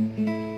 Mm-hmm.